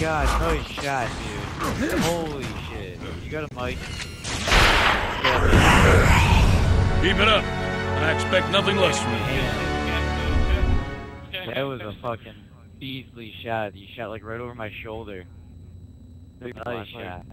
god, nice shot, dude. Holy shit. You got a mic? Keep it up. I expect nothing less from you. That was a fucking beastly shot. You shot like right over my shoulder. Nice shot.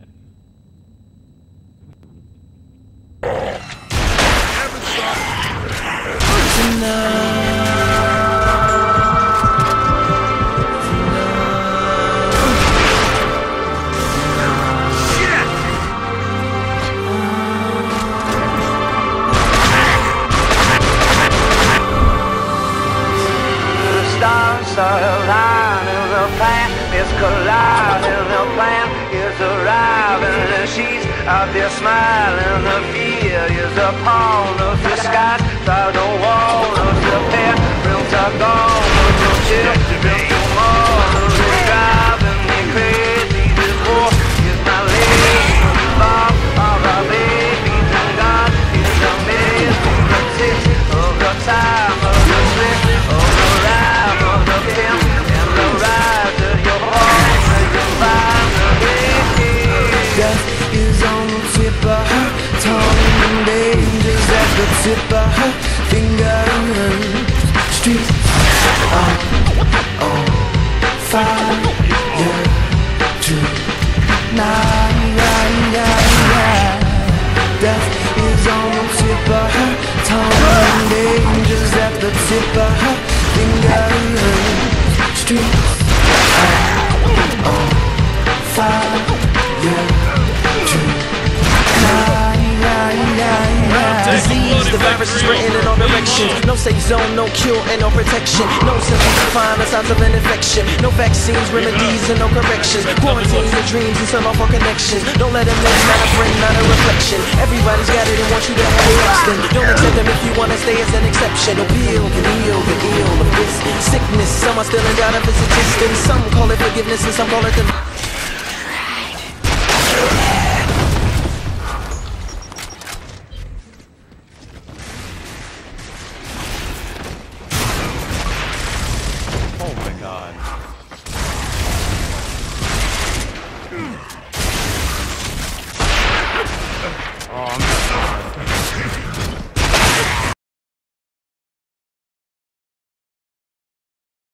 Is colliding, the plan is arriving. The sheets out there smiling, the fear is upon us. The skies cloud don't want us. The parents are gone, the children at the tip of her fingers. Streets are on fire tonight. Death is on the tip of her tongue danger's at the tip of her fingers. Streets are on fire the virus is written in all directions. No safe zone, no cure, and no protection. No symptoms to find the signs of an infection. No vaccines, remedies, and no corrections. Quarantine your dreams and sell off our connections. Don't let them in, not a friend, not a reflection. Everybody's got it and wants you to have it often. Don't accept them if you wanna stay as an exception. No pill can heal the ill of this sickness. Some are still in doubt of its existence. Some call it forgiveness and some call it the.